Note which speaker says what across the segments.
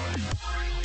Speaker 1: Bye.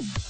Speaker 1: Yeah.